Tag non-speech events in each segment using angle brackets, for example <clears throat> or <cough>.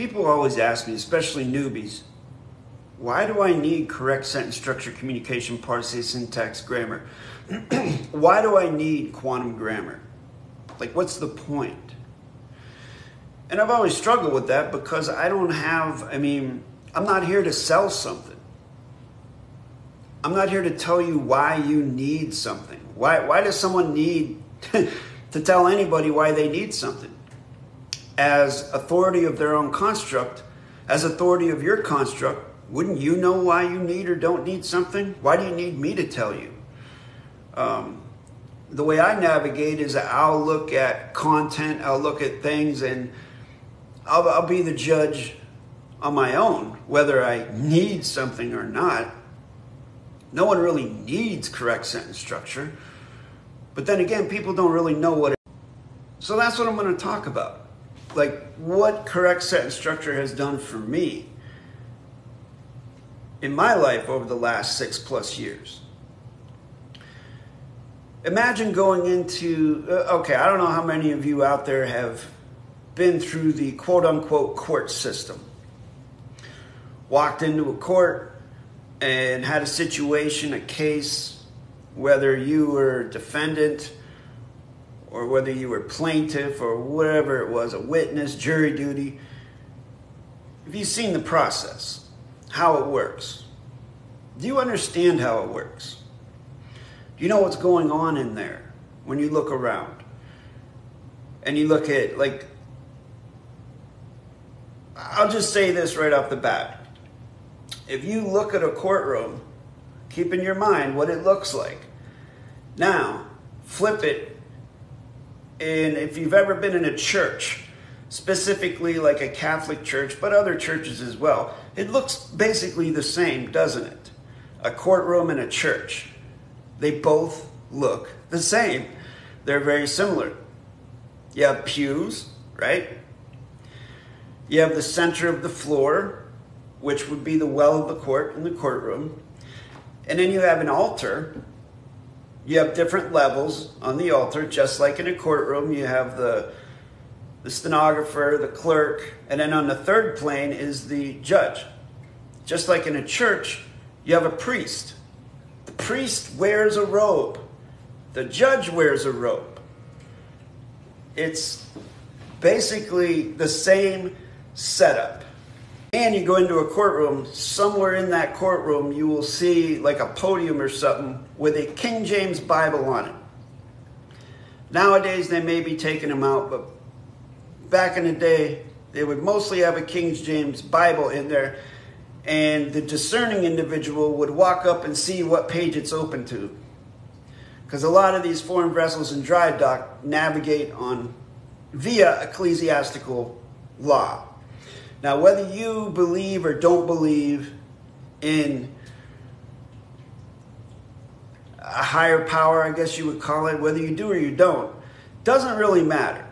people always ask me, especially newbies, why do I need correct sentence structure, communication, parsing, syntax, grammar? <clears throat> why do I need quantum grammar? Like, what's the point? And I've always struggled with that because I don't have, I mean, I'm not here to sell something. I'm not here to tell you why you need something. Why, why does someone need <laughs> to tell anybody why they need something? As authority of their own construct, as authority of your construct, wouldn't you know why you need or don't need something? Why do you need me to tell you? Um, the way I navigate is I'll look at content, I'll look at things, and I'll, I'll be the judge on my own whether I need something or not. No one really needs correct sentence structure. But then again, people don't really know what it is. So that's what I'm going to talk about. Like what correct sentence structure has done for me in my life over the last six plus years. Imagine going into, uh, okay, I don't know how many of you out there have been through the quote unquote court system. Walked into a court and had a situation, a case, whether you were defendant or whether you were plaintiff or whatever it was, a witness, jury duty. Have you seen the process? How it works? Do you understand how it works? Do you know what's going on in there when you look around? And you look at, like, I'll just say this right off the bat. If you look at a courtroom, keep in your mind what it looks like. Now, flip it, and if you've ever been in a church, specifically like a Catholic church, but other churches as well, it looks basically the same, doesn't it? A courtroom and a church. They both look the same. They're very similar. You have pews, right? You have the center of the floor, which would be the well of the court in the courtroom. And then you have an altar. You have different levels on the altar, just like in a courtroom. You have the, the stenographer, the clerk, and then on the third plane is the judge. Just like in a church, you have a priest. The priest wears a robe, the judge wears a robe. It's basically the same setup. And you go into a courtroom, somewhere in that courtroom, you will see like a podium or something with a King James Bible on it. Nowadays, they may be taking them out, but back in the day, they would mostly have a King James Bible in there, and the discerning individual would walk up and see what page it's open to. Because a lot of these foreign vessels in dry dock navigate on via ecclesiastical law. Now, whether you believe or don't believe in a higher power, I guess you would call it, whether you do or you don't, doesn't really matter.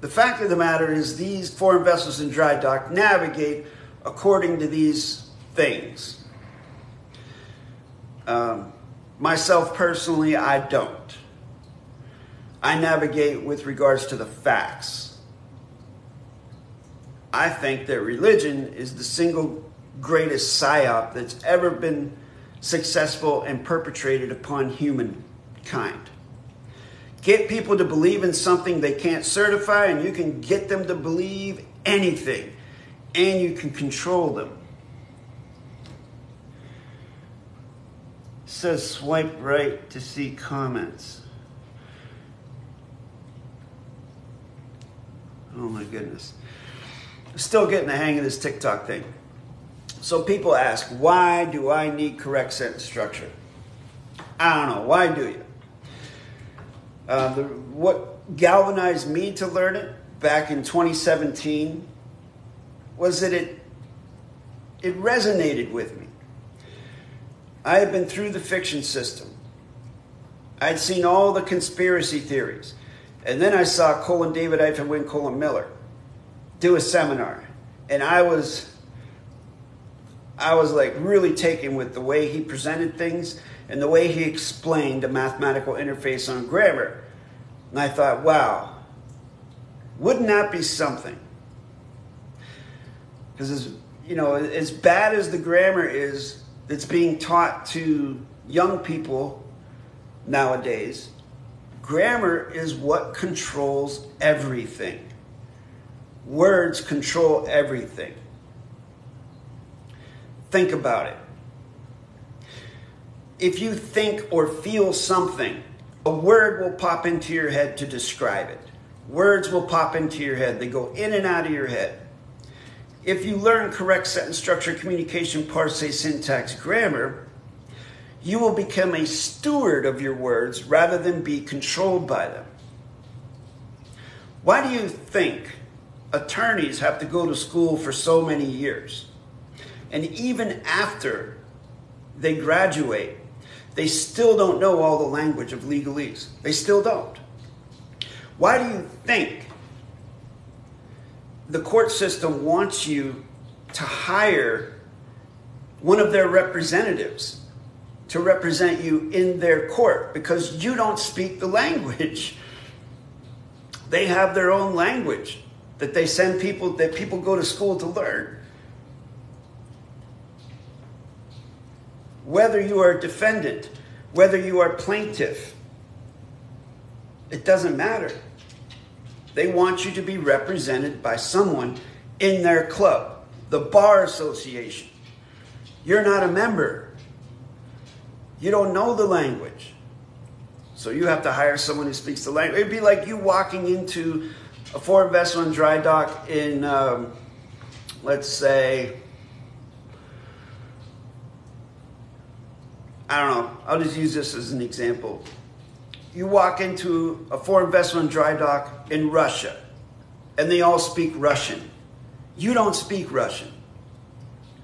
The fact of the matter is, these foreign vessels in dry dock navigate according to these things. Um, myself personally, I don't. I navigate with regards to the facts. I think that religion is the single greatest psyop that's ever been successful and perpetrated upon humankind. Get people to believe in something they can't certify, and you can get them to believe anything, and you can control them. It says swipe right to see comments. Oh my goodness still getting the hang of this TikTok thing. So people ask, why do I need correct sentence structure? I don't know. Why do you? Uh, the, what galvanized me to learn it back in 2017 was that it it resonated with me. I had been through the fiction system. I'd seen all the conspiracy theories. And then I saw Colin David Wynn Colin Miller do a seminar, and I was I was like really taken with the way he presented things and the way he explained a mathematical interface on grammar. And I thought, wow, wouldn't that be something Because as you know, as bad as the grammar is that's being taught to young people nowadays, grammar is what controls everything. Words control everything. Think about it. If you think or feel something, a word will pop into your head to describe it. Words will pop into your head, they go in and out of your head. If you learn correct sentence structure, communication, parse, syntax, grammar, you will become a steward of your words rather than be controlled by them. Why do you think attorneys have to go to school for so many years? And even after they graduate, they still don't know all the language of legalese. They still don't. Why do you think the court system wants you to hire one of their representatives to represent you in their court? Because you don't speak the language. They have their own language that they send people that people go to school to learn. whether you are defendant, whether you are plaintiff, it doesn't matter. They want you to be represented by someone in their club, the Bar Association. You're not a member. You don't know the language. So you have to hire someone who speaks the language. It'd be like you walking into a foreign vessel in dry dock in, um, let's say, I don't know, I'll just use this as an example. You walk into a foreign vessel in dry dock in Russia, and they all speak Russian. You don't speak Russian.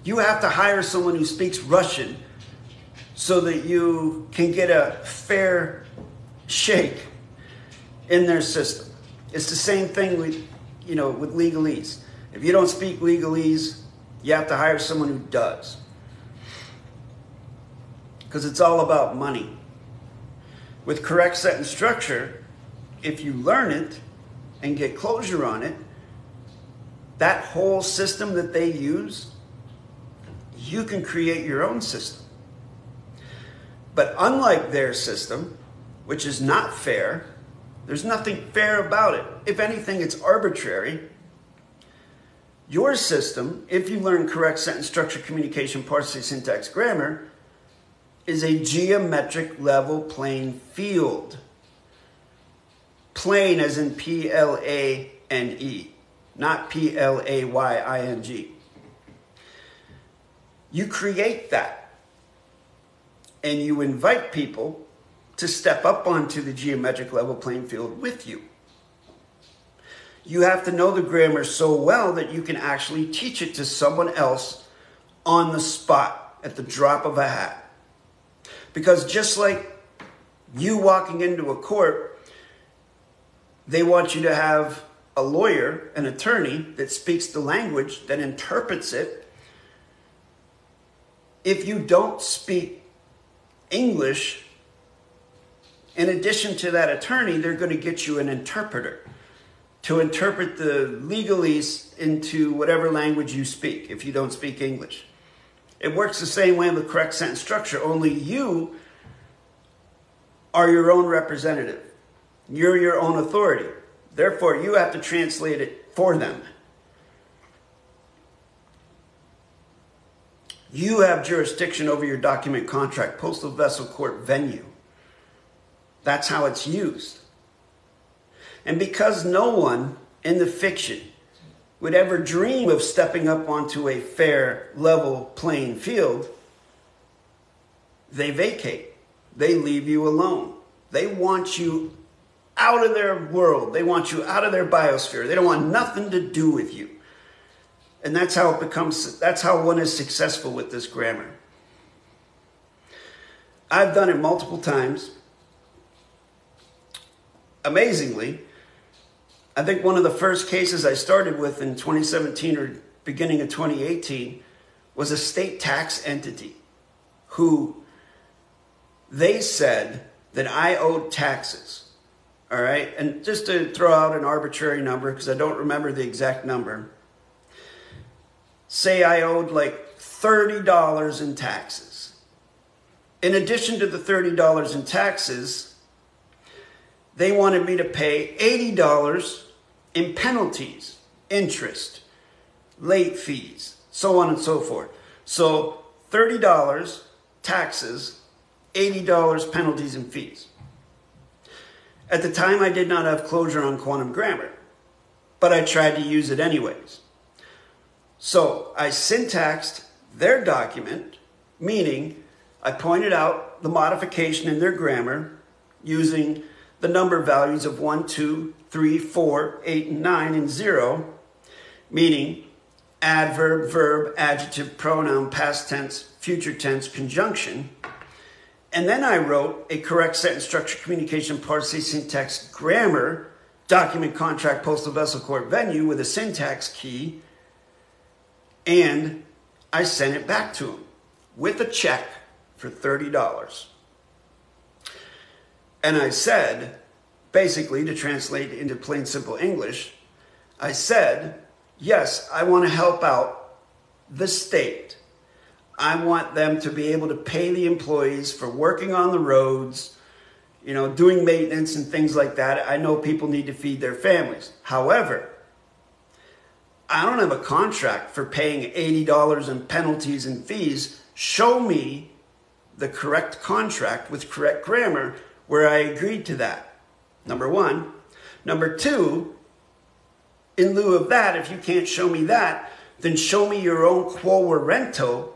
You have to hire someone who speaks Russian so that you can get a fair shake in their system. It's the same thing with, you know, with legalese. If you don't speak legalese, you have to hire someone who does because it's all about money. With correct sentence structure, if you learn it and get closure on it, that whole system that they use, you can create your own system. But unlike their system, which is not fair, there's nothing fair about it. If anything, it's arbitrary. Your system, if you learn correct sentence structure, communication, parsing, syntax, grammar, is a geometric level plane field. Plane as in P L A N E, not P L A Y I N G. You create that and you invite people to step up onto the geometric level playing field with you. You have to know the grammar so well that you can actually teach it to someone else on the spot at the drop of a hat. Because just like you walking into a court, they want you to have a lawyer, an attorney that speaks the language, that interprets it. If you don't speak English, in addition to that attorney, they're going to get you an interpreter to interpret the legalese into whatever language you speak if you don't speak English. It works the same way with correct sentence structure, only you are your own representative. You're your own authority. Therefore, you have to translate it for them. You have jurisdiction over your document contract, postal vessel court venue. That's how it's used. And because no one in the fiction would ever dream of stepping up onto a fair, level playing field, they vacate. They leave you alone. They want you out of their world. They want you out of their biosphere. They don't want nothing to do with you. And that's how it becomes, that's how one is successful with this grammar. I've done it multiple times. Amazingly, I think one of the first cases I started with in 2017 or beginning of 2018 was a state tax entity who they said that I owed taxes. All right. And just to throw out an arbitrary number, because I don't remember the exact number, say I owed like $30 in taxes. In addition to the $30 in taxes, they wanted me to pay $80 in penalties, interest, late fees, so on and so forth. So $30 taxes, $80 penalties and fees. At the time, I did not have closure on quantum grammar, but I tried to use it anyways. So I syntaxed their document, meaning I pointed out the modification in their grammar using the number values of 1, 2, 3, 4, 8, 9, and 0, meaning adverb, verb, adjective, pronoun, past tense, future tense, conjunction. And then I wrote a correct sentence structure, communication, parsing, syntax, grammar, document, contract, postal vessel, court, venue with a syntax key. And I sent it back to him with a check for $30. And I said, basically, to translate into plain simple English, I said, yes, I want to help out the state. I want them to be able to pay the employees for working on the roads, you know, doing maintenance and things like that. I know people need to feed their families. However, I don't have a contract for paying $80 in penalties and fees. Show me the correct contract with correct grammar where I agreed to that. Number one. Number two, in lieu of that, if you can't show me that, then show me your own quo warranto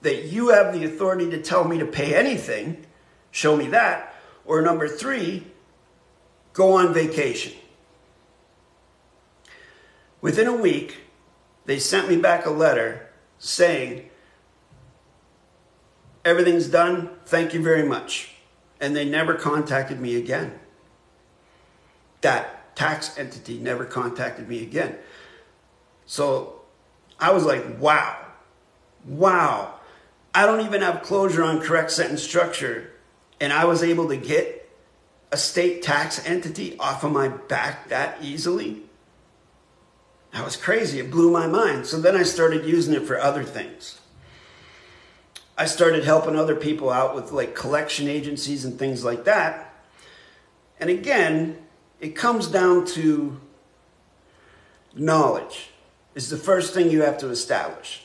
that you have the authority to tell me to pay anything. Show me that. Or number three, go on vacation. Within a week, they sent me back a letter saying, Everything's done. Thank you very much. And they never contacted me again. That tax entity never contacted me again. So I was like, wow, wow. I don't even have closure on correct sentence structure. And I was able to get a state tax entity off of my back that easily. That was crazy. It blew my mind. So then I started using it for other things. I started helping other people out with like collection agencies and things like that. And again, it comes down to knowledge is the first thing you have to establish.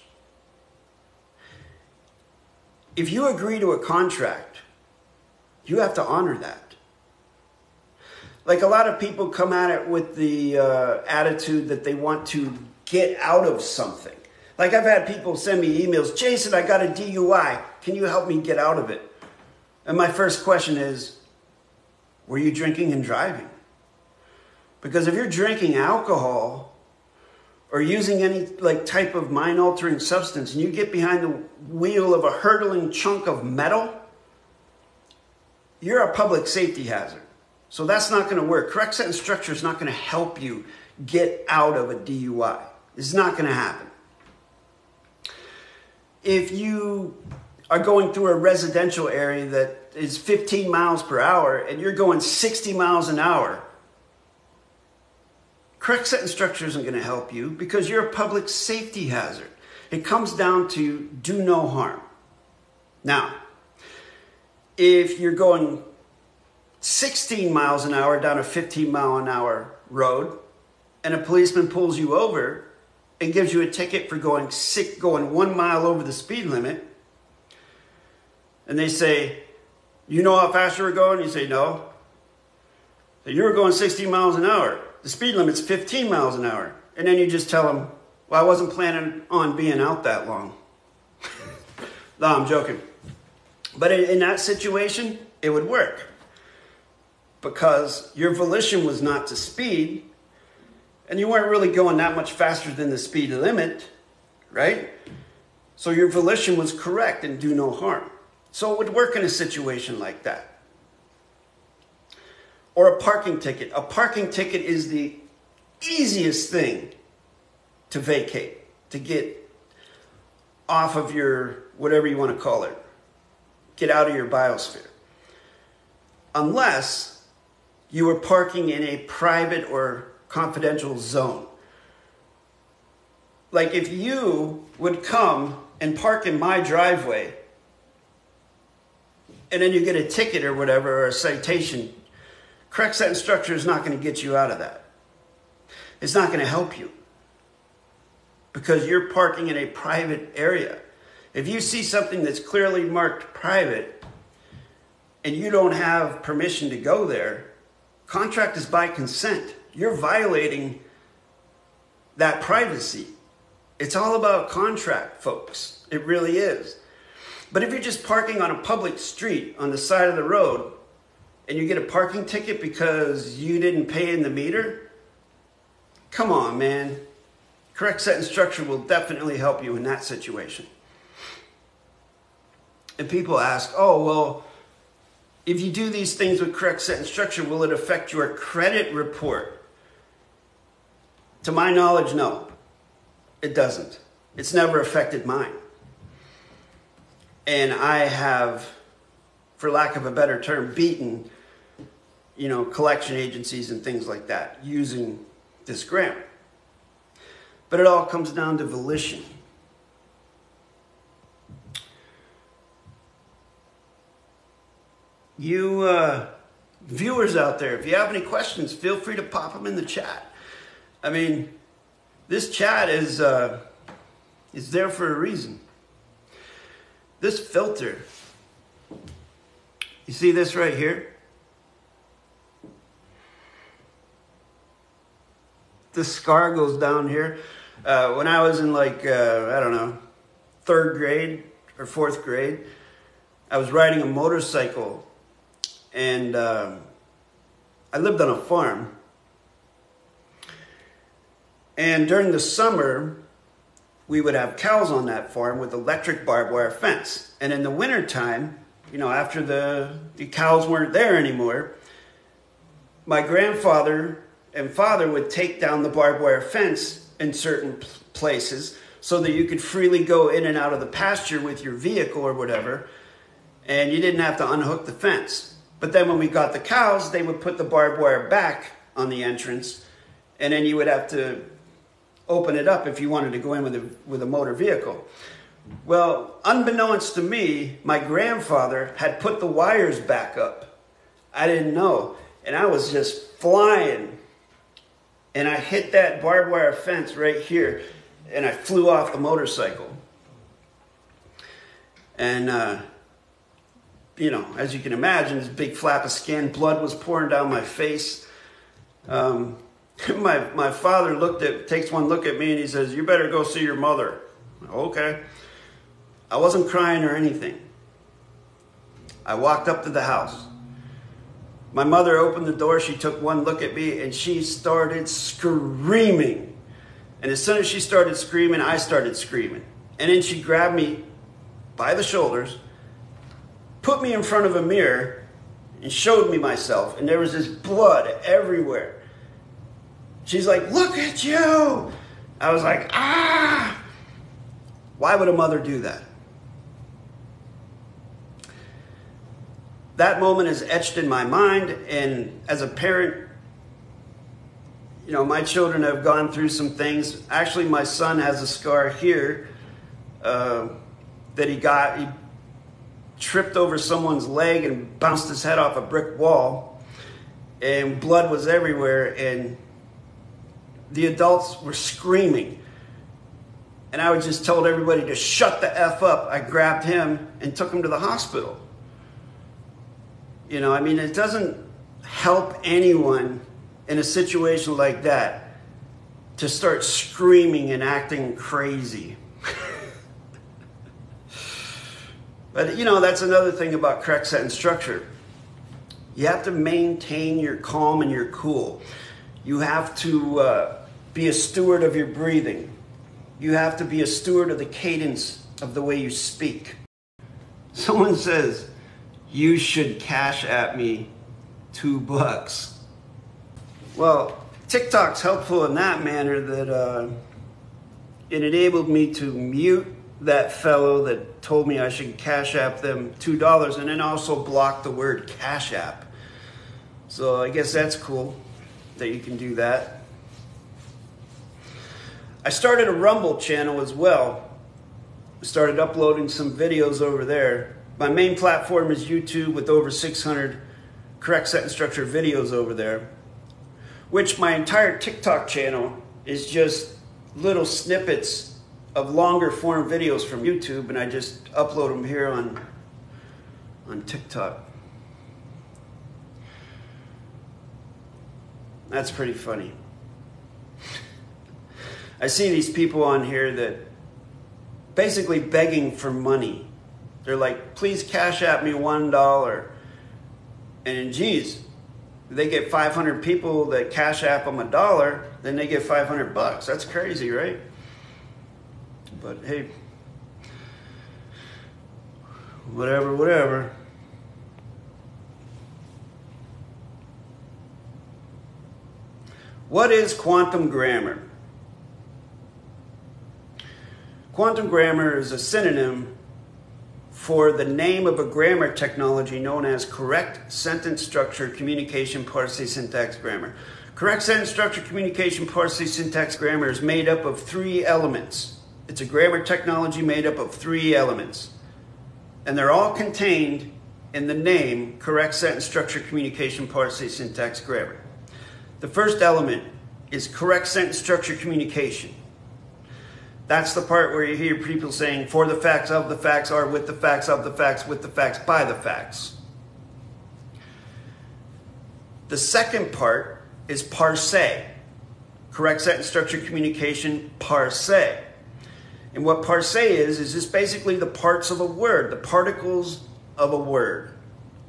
If you agree to a contract, you have to honor that. Like a lot of people come at it with the uh, attitude that they want to get out of something. Like I've had people send me emails, Jason, I got a DUI. Can you help me get out of it? And my first question is, were you drinking and driving? Because if you're drinking alcohol or using any like type of mind altering substance and you get behind the wheel of a hurtling chunk of metal, you're a public safety hazard. So that's not going to work. Correct sentence structure is not going to help you get out of a DUI. It's not going to happen. If you are going through a residential area that is 15 miles per hour and you're going 60 miles an hour, Correct sentence structure isn't going to help you because you're a public safety hazard. It comes down to do no harm. Now, if you're going 16 miles an hour down a 15 mile an hour road and a policeman pulls you over and gives you a ticket for going sick, going one mile over the speed limit, and they say, You know how fast you were going? You say, No. So You were going 16 miles an hour the speed limit's 15 miles an hour. And then you just tell them, well, I wasn't planning on being out that long. <laughs> no, I'm joking. But in, in that situation, it would work because your volition was not to speed and you weren't really going that much faster than the speed limit, right? So your volition was correct and do no harm. So it would work in a situation like that or a parking ticket. A parking ticket is the easiest thing to vacate, to get off of your whatever you want to call it, get out of your biosphere. Unless you were parking in a private or confidential zone. Like if you would come and park in my driveway, and then you get a ticket or whatever, or a citation, correct sentence structure is not going to get you out of that. It's not going to help you because you're parking in a private area. If you see something that's clearly marked private and you don't have permission to go there, contract is by consent. You're violating that privacy. It's all about contract, folks. It really is. But if you're just parking on a public street on the side of the road and you get a parking ticket because you didn't pay in the meter, come on, man. Correct sentence structure will definitely help you in that situation. And people ask, oh, well, if you do these things with correct sentence structure, will it affect your credit report? To my knowledge, no. It doesn't. It's never affected mine. And I have, for lack of a better term, beaten, you know, collection agencies and things like that using this grammar. But it all comes down to volition. You uh, viewers out there, if you have any questions, feel free to pop them in the chat. I mean, this chat is uh, is there for a reason. This filter, you see this right here? The scar goes down here. Uh, when I was in like, uh, I don't know, third grade or fourth grade, I was riding a motorcycle and um, I lived on a farm. And during the summer, we would have cows on that farm with electric barbed wire fence. And in the wintertime, you know, after the, the cows weren't there anymore, my grandfather and father would take down the barbed wire fence in certain places so that you could freely go in and out of the pasture with your vehicle or whatever, and you didn't have to unhook the fence. But then when we got the cows, they would put the barbed wire back on the entrance, and then you would have to open it up if you wanted to go in with a, with a motor vehicle. Well, unbeknownst to me, my grandfather had put the wires back up. I didn't know. And I was just flying. And I hit that barbed wire fence right here. And I flew off the motorcycle. And uh, you know, as you can imagine, this big flap of skin, blood was pouring down my face. Um, <laughs> my, my father looked at, takes one look at me and he says, you better go see your mother. Okay. I wasn't crying or anything. I walked up to the house. My mother opened the door. She took one look at me and she started screaming. And as soon as she started screaming, I started screaming. And then she grabbed me by the shoulders put me in front of a mirror and showed me myself, and there was this blood everywhere. She's like, Look at you! I was like, Ah! Why would a mother do that? That moment is etched in my mind, and as a parent, you know, my children have gone through some things. Actually, my son has a scar here uh, that he got. He tripped over someone's leg and bounced his head off a brick wall, and blood was everywhere, and the adults were screaming. And I was just told everybody to shut the F up. I grabbed him and took him to the hospital. You know, I mean, it doesn't help anyone in a situation like that to start screaming and acting crazy. <laughs> But you know, that's another thing about correct sentence structure. You have to maintain your calm and your cool. You have to uh, be a steward of your breathing. You have to be a steward of the cadence of the way you speak. Someone says, You should cash app me two bucks. Well, TikTok's helpful in that manner that uh, it enabled me to mute that fellow that told me I should cash app them $2 and then also block the word cash app. So I guess that's cool that you can do that. I started a Rumble channel as well. started uploading some videos over there. My main platform is YouTube with over 600 correct sentence structure videos over there, which my entire TikTok channel is just little snippets of longer form videos from YouTube, and I just upload them here on, on TikTok. That's pretty funny. I see these people on here that basically begging for money. They're like, please cash app me one dollar. And geez, they get 500 people that cash app them a dollar, then they get 500 bucks. That's crazy, right? But hey, whatever, whatever. What is quantum grammar? Quantum grammar is a synonym for the name of a grammar technology known as correct sentence structure communication parsing syntax grammar. Correct sentence structure communication parsing syntax grammar is made up of three elements. It's a grammar technology made up of three elements. And they're all contained in the name correct sentence structure communication parsing syntax grammar. The first element is correct sentence structure communication. That's the part where you hear people saying, for the facts, of the facts, are with the facts, of the facts, with the facts, by the facts. The second part is parse. Correct sentence structure communication, parse. And what parse is, is just basically the parts of a word, the particles of a word,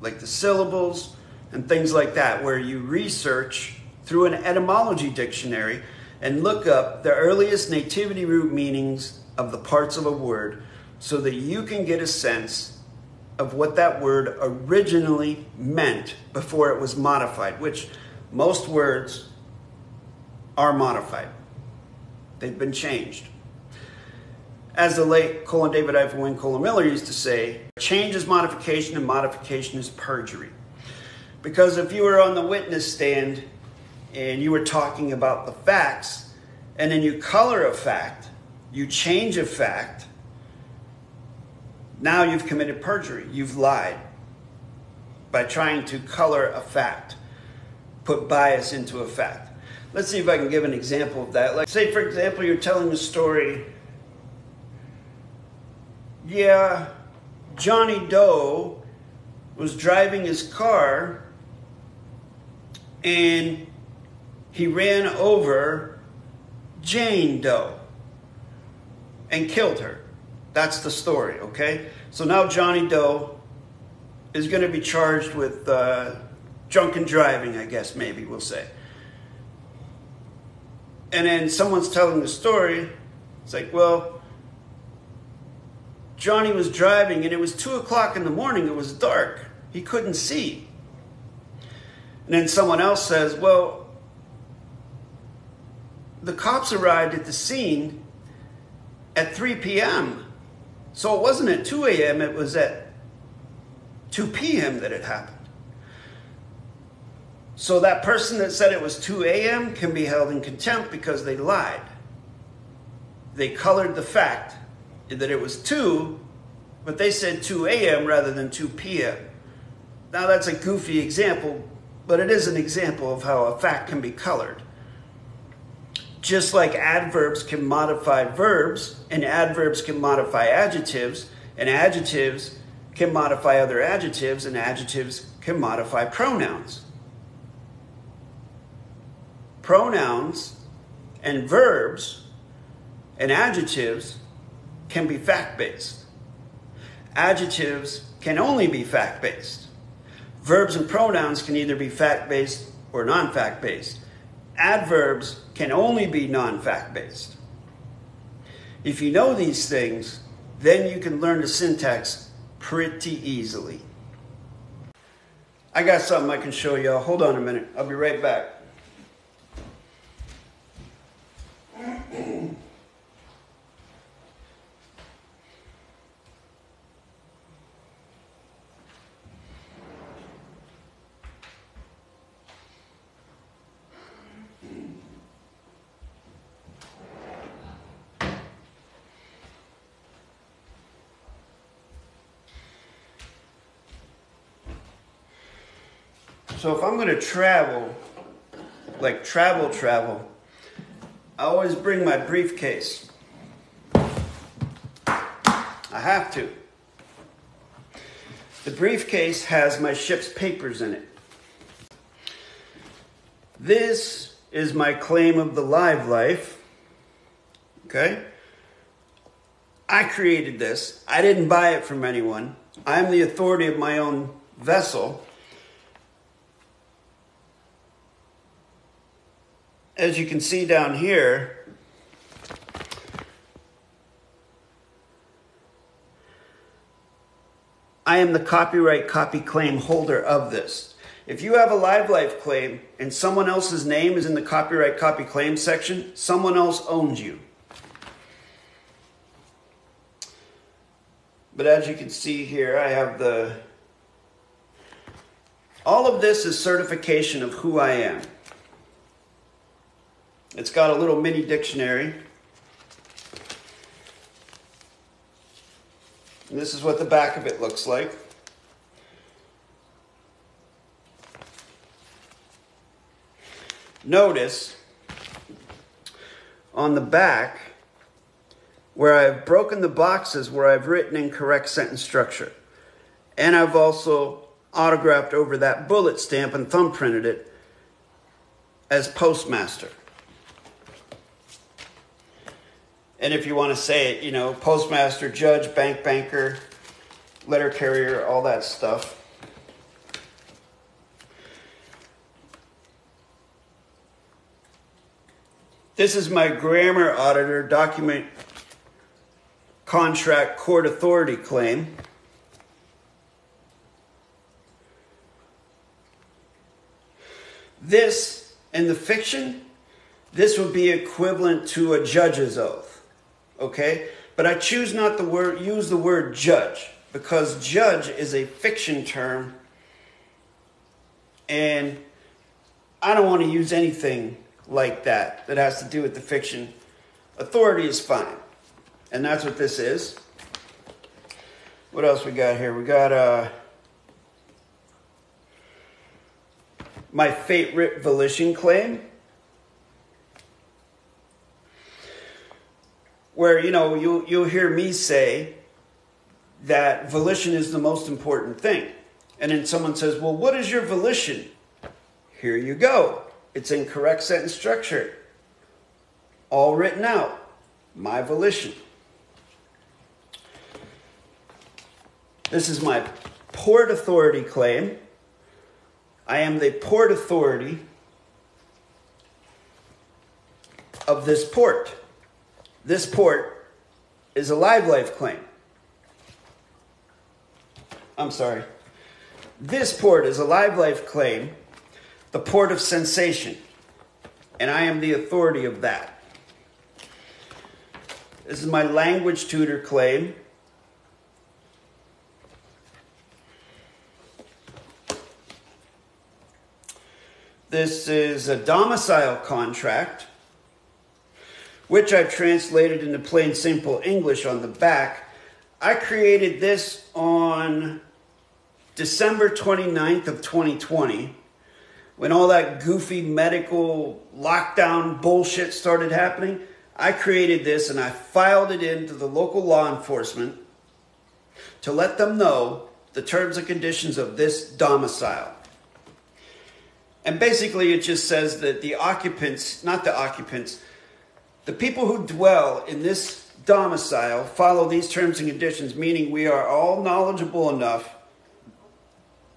like the syllables and things like that, where you research through an etymology dictionary and look up the earliest nativity root meanings of the parts of a word so that you can get a sense of what that word originally meant before it was modified, which most words are modified. They've been changed. As the late Colin David Eiffel Colin Miller used to say, change is modification and modification is perjury. Because if you were on the witness stand and you were talking about the facts, and then you color a fact, you change a fact, now you've committed perjury. You've lied by trying to color a fact, put bias into a fact. Let's see if I can give an example of that. Like, say, for example, you're telling a story. Yeah, Johnny Doe was driving his car and he ran over Jane Doe and killed her. That's the story, okay? So now Johnny Doe is going to be charged with uh, drunken driving, I guess, maybe we'll say. And then someone's telling the story. It's like, well, Johnny was driving and it was 2 o'clock in the morning. It was dark. He couldn't see. And then someone else says, well, the cops arrived at the scene at 3 p.m. So it wasn't at 2 a.m., it was at 2 p.m. that it happened. So that person that said it was 2 a.m. can be held in contempt because they lied. They colored the fact that it was 2, but they said 2 a.m. rather than 2 p.m. Now that's a goofy example, but it is an example of how a fact can be colored. Just like adverbs can modify verbs, and adverbs can modify adjectives, and adjectives can modify other adjectives, and adjectives can modify pronouns. Pronouns and verbs and adjectives can be fact based. Adjectives can only be fact based. Verbs and pronouns can either be fact based or non fact based adverbs can only be non fact based. If you know these things, then you can learn the syntax pretty easily. I got something I can show y'all. Hold on a minute. I'll be right back. I'm to travel, like travel, travel, I always bring my briefcase. I have to. The briefcase has my ship's papers in it. This is my claim of the live life. Okay? I created this. I didn't buy it from anyone. I'm the authority of my own vessel. As you can see down here, I am the copyright copy claim holder of this. If you have a live life claim and someone else's name is in the copyright copy claim section, someone else owns you. But as you can see here, I have the. All of this is certification of who I am. It's got a little mini dictionary. And this is what the back of it looks like. Notice on the back where I've broken the boxes where I've written in correct sentence structure. And I've also autographed over that bullet stamp and thumbprinted it as postmaster. And if you want to say it, you know, postmaster, judge, bank banker, letter carrier, all that stuff. This is my grammar auditor document contract court authority claim. This, in the fiction, this would be equivalent to a judge's oath. Okay? But I choose not to word, use the word judge because judge is a fiction term and I don't want to use anything like that that has to do with the fiction. Authority is fine. And that's what this is. What else we got here? We got uh, my fate writ volition claim. Where, you know, you, you'll hear me say that volition is the most important thing. And then someone says, Well, what is your volition? Here you go. It's in correct sentence structure. All written out. My volition. This is my port authority claim. I am the port authority of this port. This port is a live life claim. I'm sorry. This port is a live life claim the port of sensation, and I am the authority of that. This is my language tutor claim. This is a domicile contract, which I've translated into plain simple English on the back. I created this on December 29th of 2020 when all that goofy medical lockdown bullshit started happening, I created this and I filed it into the local law enforcement to let them know the terms and conditions of this domicile. And basically, it just says that the occupants, not the occupants, the people who dwell in this domicile follow these terms and conditions, meaning we are all knowledgeable enough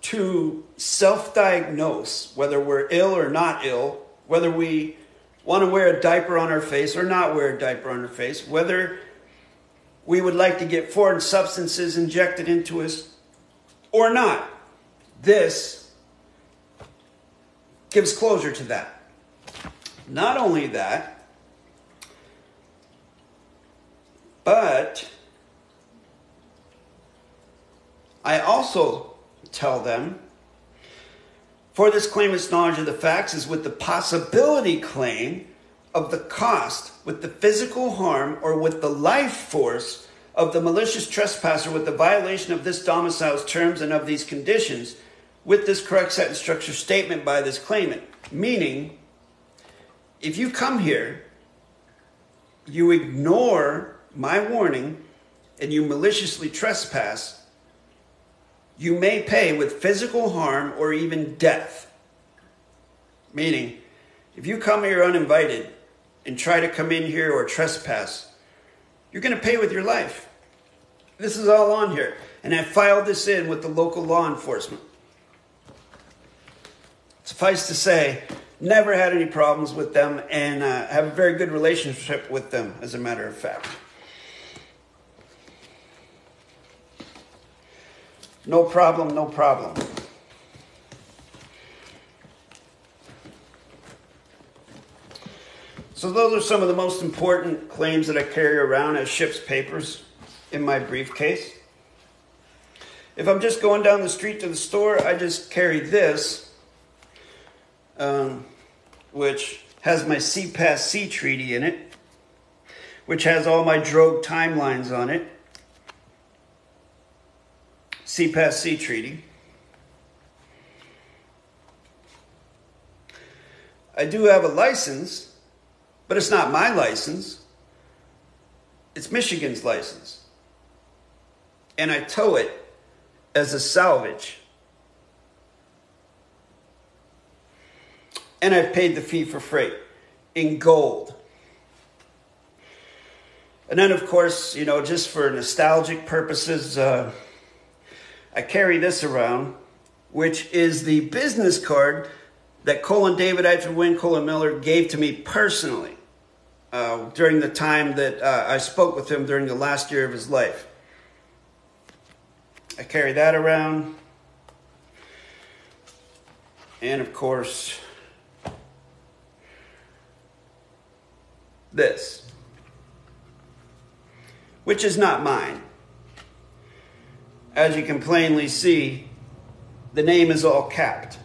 to self diagnose whether we're ill or not ill, whether we want to wear a diaper on our face or not wear a diaper on our face, whether we would like to get foreign substances injected into us or not. This gives closure to that. Not only that, but I also tell them. For this claimant's knowledge of the facts is with the possibility claim of the cost with the physical harm or with the life force of the malicious trespasser with the violation of this domicile's terms and of these conditions, with this correct sentence structure statement by this claimant. Meaning, if you come here, you ignore my warning, and you maliciously trespass, you may pay with physical harm or even death. Meaning, if you come here uninvited and try to come in here or trespass, you're going to pay with your life. This is all on here. And I filed this in with the local law enforcement. Suffice to say, never had any problems with them and uh, have a very good relationship with them, as a matter of fact. No problem, no problem. So, those are some of the most important claims that I carry around as ship's papers in my briefcase. If I'm just going down the street to the store, I just carry this, um, which has my CPAS C treaty in it, which has all my drogue timelines on it. CPAS C treaty. I do have a license, but it's not my license. It's Michigan's license. And I tow it as a salvage. And I've paid the fee for freight in gold. And then, of course, you know, just for nostalgic purposes, uh, I carry this around, which is the business card that colon David hyphen Wynn colon Miller gave to me personally uh, during the time that uh, I spoke with him during the last year of his life. I carry that around. And of course, this, which is not mine as you can plainly see, the name is all capped.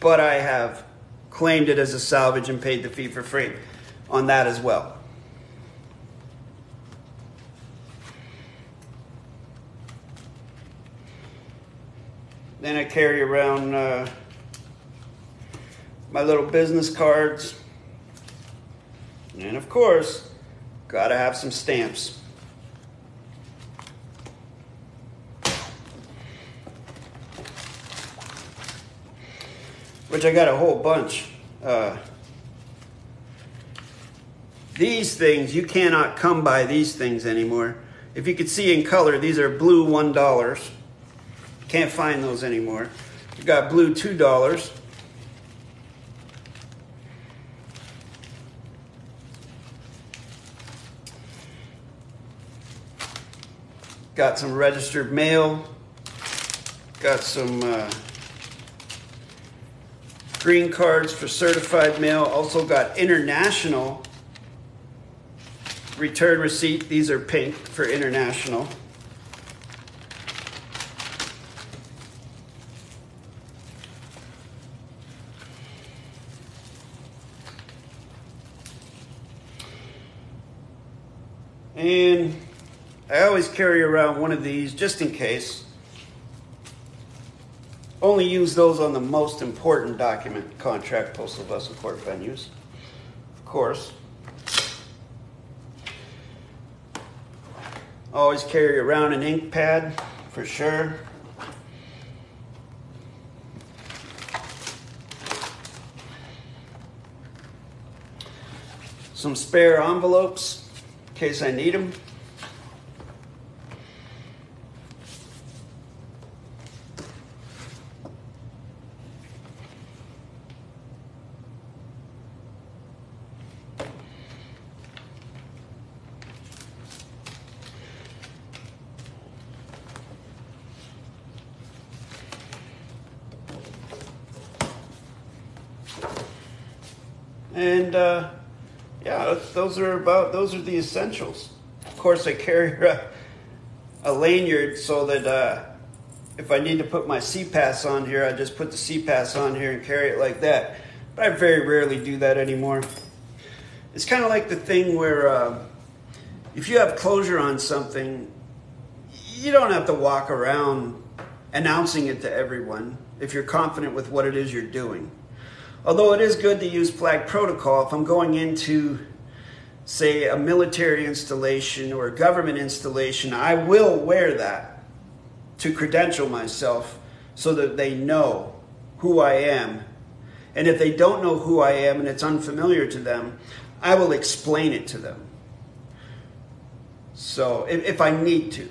But I have claimed it as a salvage and paid the fee for free on that as well. Then I carry around uh, my little business cards. And of course, gotta have some stamps. Which I got a whole bunch. Uh, these things, you cannot come by these things anymore. If you could see in color, these are blue $1. Can't find those anymore. Got blue $2. Got some registered mail. Got some uh, green cards for certified mail. Also got international return receipt. These are pink for international. And I always carry around one of these just in case. Only use those on the most important document, contract, postal vessel, court venues. Of course. Always carry around an ink pad for sure. Some spare envelopes in case I need them. And uh, yeah, those are about those are the essentials. Of course, I carry <laughs> a, a lanyard so that uh, if I need to put my CPAS on here, I just put the CPAS on here and carry it like that. But I very rarely do that anymore. It's kind of like the thing where uh, if you have closure on something, you don't have to walk around announcing it to everyone if you're confident with what it is you're doing. Although it is good to use flag protocol if I'm going into, say, a military installation or a government installation, I will wear that to credential myself so that they know who I am. And if they don't know who I am and it's unfamiliar to them, I will explain it to them. So if, if I need to.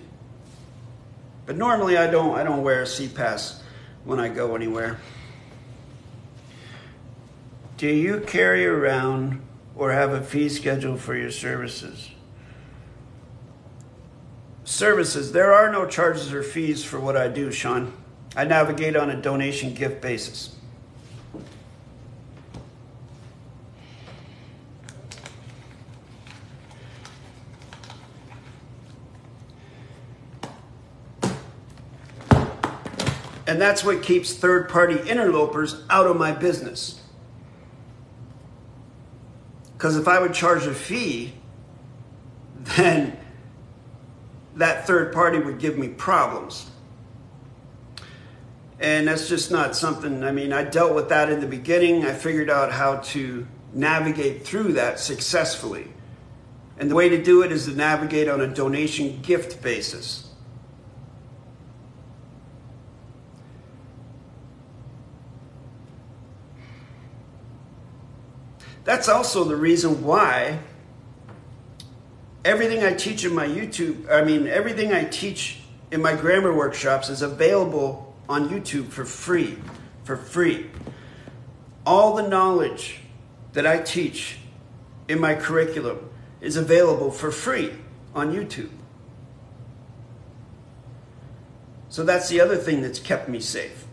But normally I don't I don't wear a CPAS when I go anywhere. Do you carry around or have a fee schedule for your services? Services, there are no charges or fees for what I do, Sean. I navigate on a donation gift basis. And that's what keeps third party interlopers out of my business. Because if I would charge a fee, then that third party would give me problems. And that's just not something, I mean, I dealt with that in the beginning. I figured out how to navigate through that successfully. And the way to do it is to navigate on a donation gift basis. That's also the reason why everything I teach in my YouTube, I mean, everything I teach in my grammar workshops is available on YouTube for free. For free. All the knowledge that I teach in my curriculum is available for free on YouTube. So that's the other thing that's kept me safe.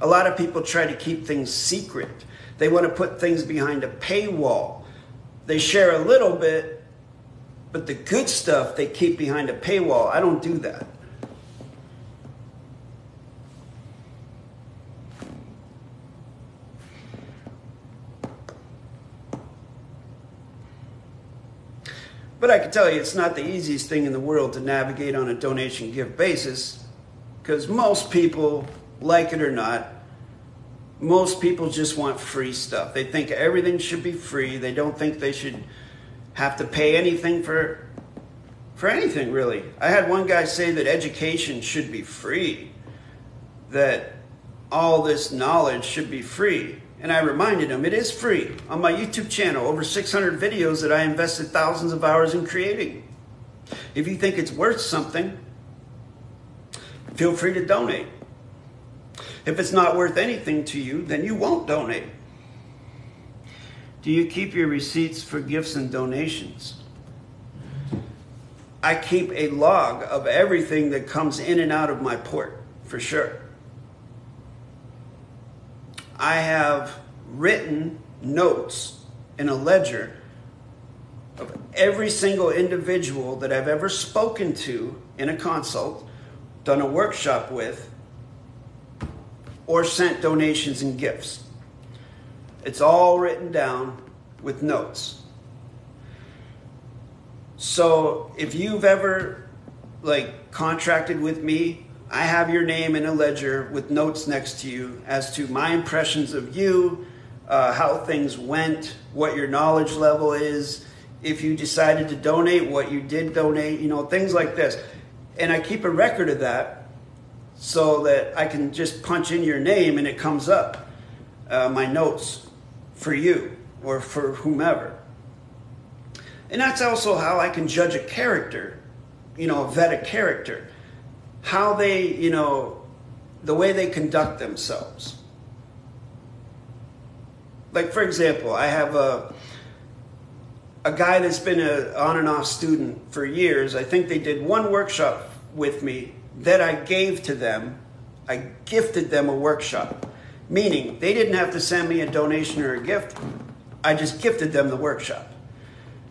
A lot of people try to keep things secret they want to put things behind a paywall. They share a little bit, but the good stuff they keep behind a paywall. I don't do that. But I can tell you, it's not the easiest thing in the world to navigate on a donation give basis because most people, like it or not, most people just want free stuff. They think everything should be free. They don't think they should have to pay anything for for anything really. I had one guy say that education should be free. That all this knowledge should be free. And I reminded him it is free on my YouTube channel, over 600 videos that I invested thousands of hours in creating. If you think it's worth something, feel free to donate. If it's not worth anything to you, then you won't donate. Do you keep your receipts for gifts and donations? I keep a log of everything that comes in and out of my port, for sure. I have written notes in a ledger of every single individual that I've ever spoken to in a consult, done a workshop with, or sent donations and gifts. It's all written down with notes. So if you've ever like contracted with me, I have your name in a ledger with notes next to you as to my impressions of you, uh, how things went, what your knowledge level is, if you decided to donate, what you did donate, you know, things like this. And I keep a record of that so that I can just punch in your name and it comes up, uh, my notes for you or for whomever. And that's also how I can judge a character, you know, vet a character. How they, you know, the way they conduct themselves. Like, for example, I have a, a guy that's been an on and off student for years. I think they did one workshop with me that I gave to them, I gifted them a workshop. Meaning, they didn't have to send me a donation or a gift. I just gifted them the workshop.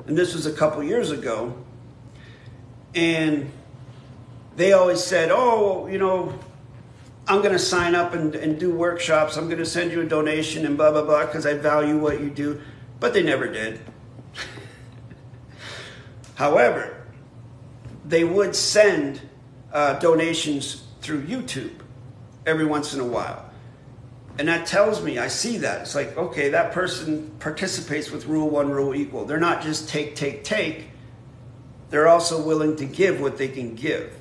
And this was a couple years ago. And they always said, Oh, you know, I'm going to sign up and, and do workshops. I'm going to send you a donation and blah, blah, blah, because I value what you do. But they never did. <laughs> However, they would send uh, donations through YouTube every once in a while. And that tells me, I see that. It's like, okay, that person participates with rule one, rule equal. They're not just take, take, take. They're also willing to give what they can give.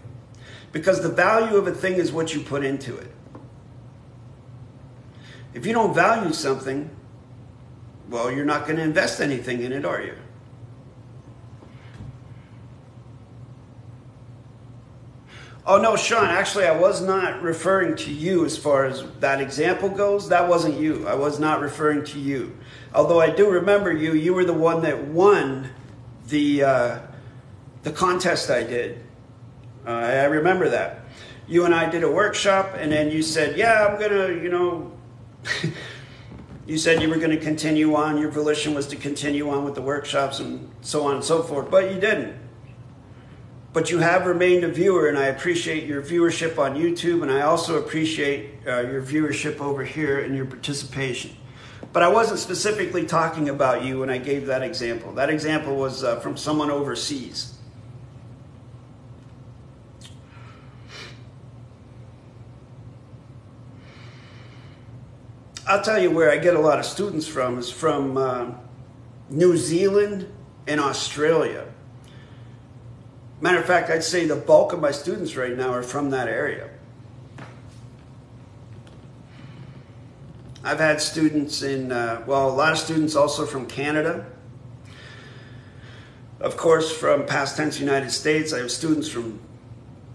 Because the value of a thing is what you put into it. If you don't value something, well, you're not going to invest anything in it, are you? Oh no, Sean, actually I was not referring to you as far as that example goes. That wasn't you. I was not referring to you. Although I do remember you, you were the one that won the uh, the contest I did. Uh, I remember that. You and I did a workshop and then you said, "Yeah, I'm going to, you know, <laughs> you said you were going to continue on. Your volition was to continue on with the workshops and so on and so forth, but you didn't but you have remained a viewer, and I appreciate your viewership on YouTube, and I also appreciate uh, your viewership over here and your participation. But I wasn't specifically talking about you when I gave that example. That example was uh, from someone overseas. I'll tell you where I get a lot of students from is from uh, New Zealand and Australia. Matter of fact, I'd say the bulk of my students right now are from that area. I've had students in, uh, well, a lot of students also from Canada. Of course, from past tense United States, I have students from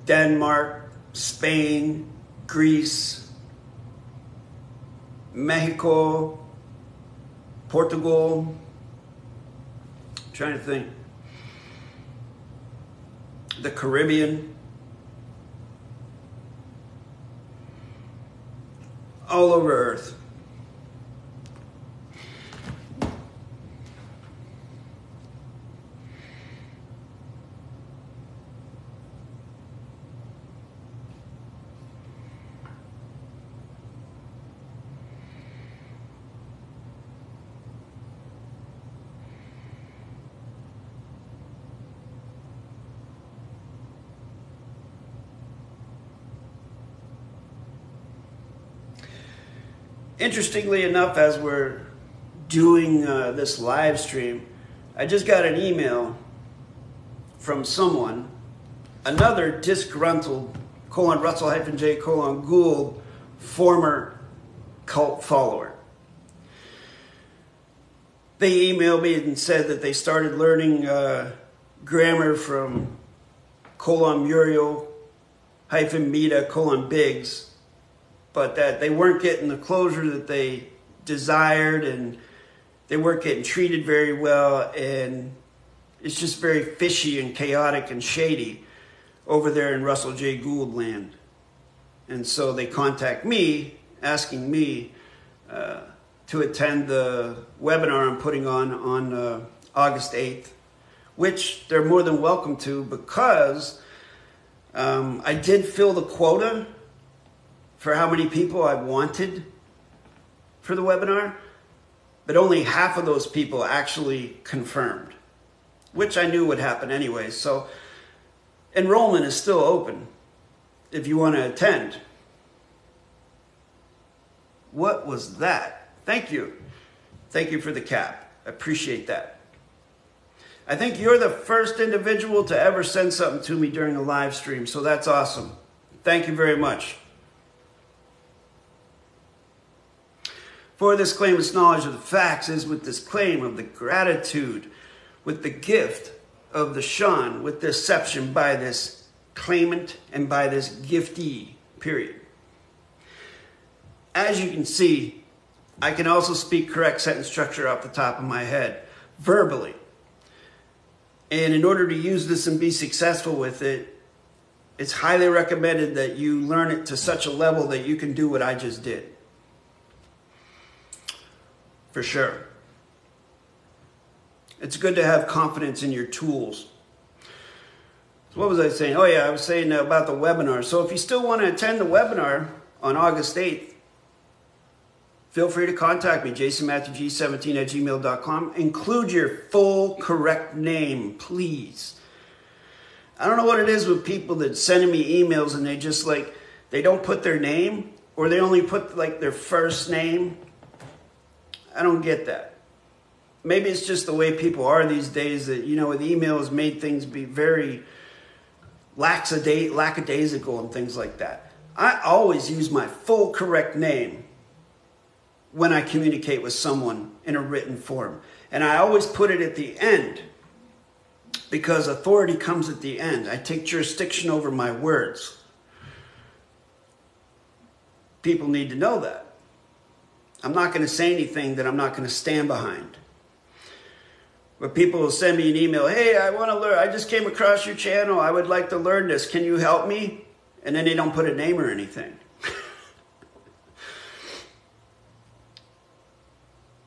Denmark, Spain, Greece, Mexico, Portugal. I'm trying to think the Caribbean, all over Earth. Interestingly enough, as we're doing uh, this live stream, I just got an email from someone, another disgruntled colon Russell hyphen J colon Gould former cult follower. They emailed me and said that they started learning uh, grammar from colon Muriel hyphen Meta colon Biggs but that they weren't getting the closure that they desired and they weren't getting treated very well and it's just very fishy and chaotic and shady over there in Russell J. Gould land. And so they contact me asking me uh, to attend the webinar I'm putting on on uh, August 8th, which they're more than welcome to because um, I did fill the quota for how many people I wanted for the webinar, but only half of those people actually confirmed, which I knew would happen anyway. So enrollment is still open if you want to attend. What was that? Thank you. Thank you for the cap. I appreciate that. I think you're the first individual to ever send something to me during a live stream, so that's awesome. Thank you very much. For this claimant's knowledge of the facts is with this claim of the gratitude, with the gift of the Sean, with deception by this claimant and by this giftee, period. As you can see, I can also speak correct sentence structure off the top of my head, verbally. And in order to use this and be successful with it, it's highly recommended that you learn it to such a level that you can do what I just did for sure. It's good to have confidence in your tools. So what was I saying? Oh yeah, I was saying about the webinar. So if you still want to attend the webinar on August 8th, feel free to contact me, jasonmatthewg17 at gmail.com. Include your full correct name, please. I don't know what it is with people that sending me emails and they just like they don't put their name or they only put like their first name. I don't get that. Maybe it's just the way people are these days that you know with emails made things be very lackadaisical and things like that. I always use my full correct name when I communicate with someone in a written form. And I always put it at the end because authority comes at the end. I take jurisdiction over my words. People need to know that. I'm not going to say anything that I'm not going to stand behind. But people will send me an email, hey, I want to learn. I just came across your channel. I would like to learn this. Can you help me? And then they don't put a name or anything. <laughs>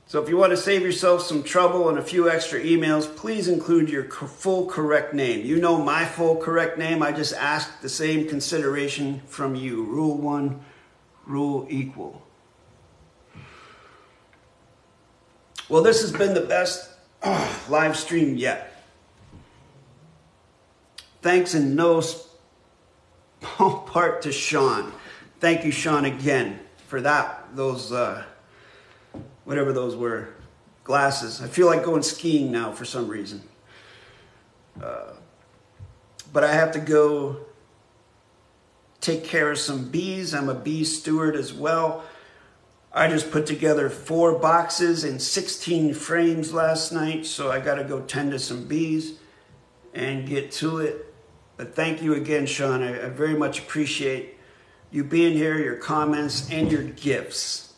so if you want to save yourself some trouble and a few extra emails, please include your full correct name. You know my full correct name. I just ask the same consideration from you. Rule one, rule equal. Well, this has been the best oh, live stream yet. Thanks in no <laughs> small part to Sean. Thank you, Sean, again for that. Those, uh, whatever those were, glasses. I feel like going skiing now for some reason. Uh, but I have to go take care of some bees. I'm a bee steward as well. I just put together four boxes and 16 frames last night, so I got to go tend to some bees and get to it. But thank you again, Sean. I, I very much appreciate you being here, your comments, and your gifts.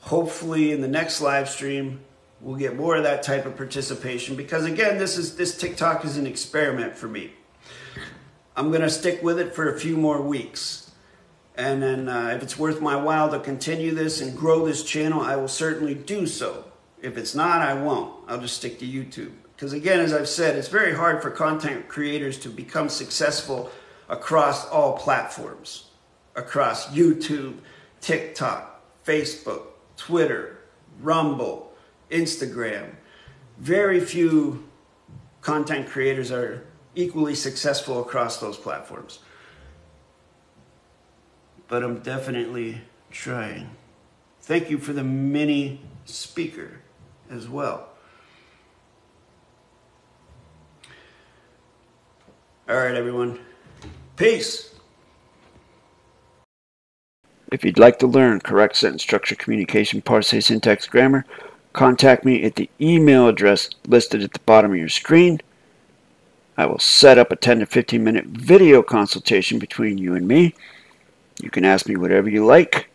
Hopefully, in the next live stream, we'll get more of that type of participation because, again, this is this TikTok is an experiment for me. I'm going to stick with it for a few more weeks. And then uh, if it's worth my while to continue this and grow this channel, I will certainly do so. If it's not, I won't. I'll just stick to YouTube. Because again, as I've said, it's very hard for content creators to become successful across all platforms. Across YouTube, TikTok, Facebook, Twitter, Rumble, Instagram. Very few content creators are equally successful across those platforms but I'm definitely trying. Thank you for the mini speaker as well. All right, everyone. Peace. If you'd like to learn correct sentence structure, communication, parse, syntax, grammar, contact me at the email address listed at the bottom of your screen. I will set up a 10 to 15 minute video consultation between you and me. You can ask me whatever you like,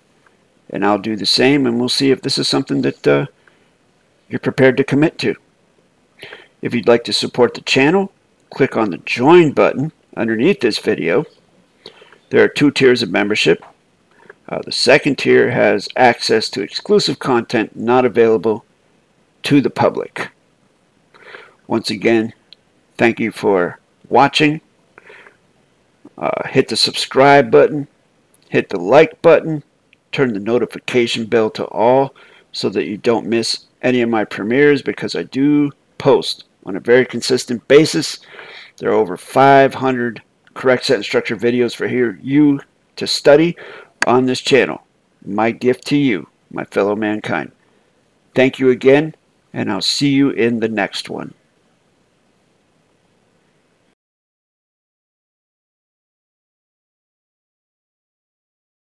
and I'll do the same, and we'll see if this is something that uh, you're prepared to commit to. If you'd like to support the channel, click on the Join button underneath this video. There are two tiers of membership. Uh, the second tier has access to exclusive content not available to the public. Once again, thank you for watching. Uh, hit the subscribe button hit the like button, turn the notification bell to all so that you don't miss any of my premieres because I do post on a very consistent basis. There are over 500 correct sentence structure videos for here you to study on this channel. My gift to you, my fellow mankind. Thank you again, and I'll see you in the next one.